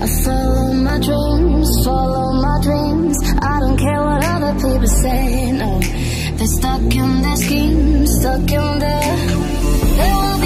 I follow my dreams, follow my dreams. I don't care what other people say, no. They're stuck in their schemes, stuck in their...